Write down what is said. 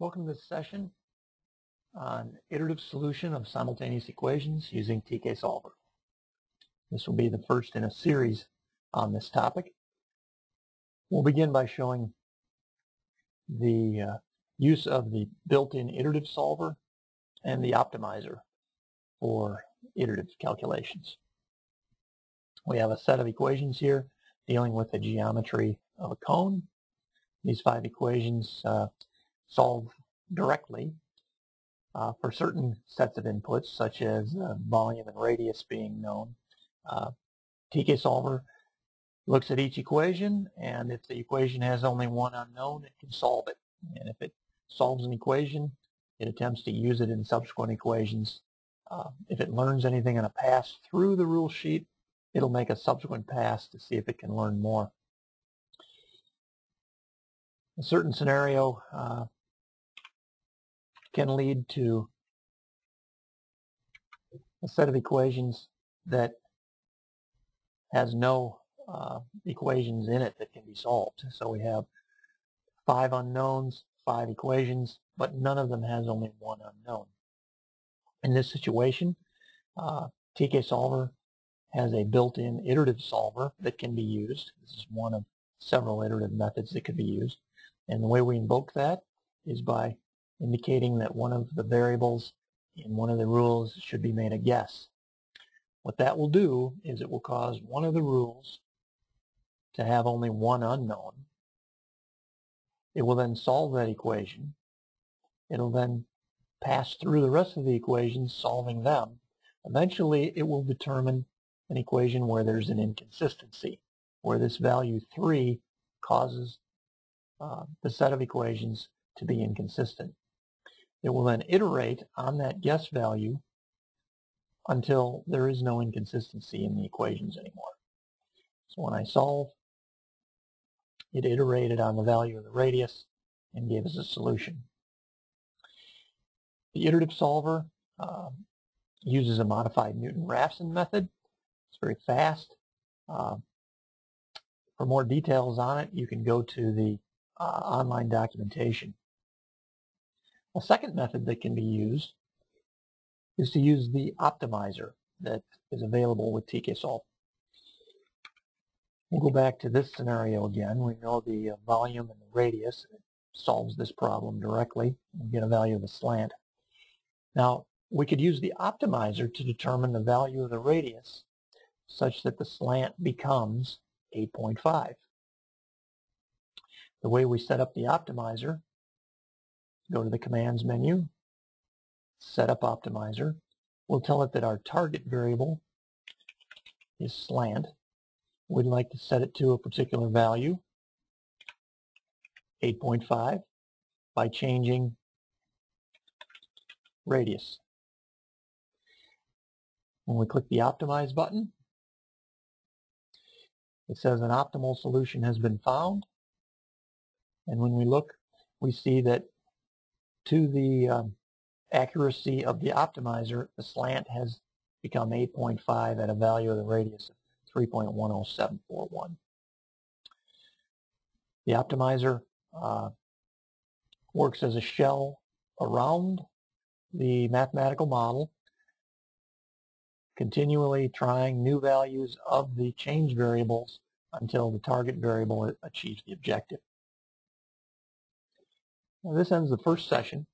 Welcome to this session on iterative solution of simultaneous equations using TK Solver. This will be the first in a series on this topic. We'll begin by showing the uh, use of the built-in iterative solver and the optimizer for iterative calculations. We have a set of equations here dealing with the geometry of a cone. These five equations uh, solve directly uh, for certain sets of inputs, such as uh, volume and radius being known. Uh, TK Solver looks at each equation, and if the equation has only one unknown, it can solve it. And if it solves an equation, it attempts to use it in subsequent equations. Uh, if it learns anything in a pass through the rule sheet, it'll make a subsequent pass to see if it can learn more. A certain scenario uh, can lead to a set of equations that has no uh, equations in it that can be solved. So we have five unknowns, five equations, but none of them has only one unknown. In this situation, uh, TK Solver has a built-in iterative solver that can be used. This is one of several iterative methods that could be used. And the way we invoke that is by indicating that one of the variables in one of the rules should be made a guess. What that will do is it will cause one of the rules to have only one unknown. It will then solve that equation. It'll then pass through the rest of the equations, solving them. Eventually, it will determine an equation where there's an inconsistency, where this value 3 causes uh, the set of equations to be inconsistent. It will then iterate on that guess value until there is no inconsistency in the equations anymore. So when I solve, it iterated on the value of the radius and gave us a solution. The iterative solver um, uses a modified Newton-Raphson method. It's very fast. Uh, for more details on it, you can go to the uh, online documentation. A second method that can be used is to use the optimizer that is available with TK Solver. We'll go back to this scenario again. We know the uh, volume and the radius it solves this problem directly. We get a value of the slant. Now, we could use the optimizer to determine the value of the radius such that the slant becomes 8.5. The way we set up the optimizer go to the commands menu, set up optimizer. We'll tell it that our target variable is slant. We'd like to set it to a particular value, 8.5, by changing radius. When we click the Optimize button, it says an optimal solution has been found. And when we look, we see that to the um, accuracy of the optimizer, the slant has become 8.5 at a value of the radius of 3.10741. The optimizer uh, works as a shell around the mathematical model, continually trying new values of the change variables until the target variable achieves the objective. Now, this ends the first session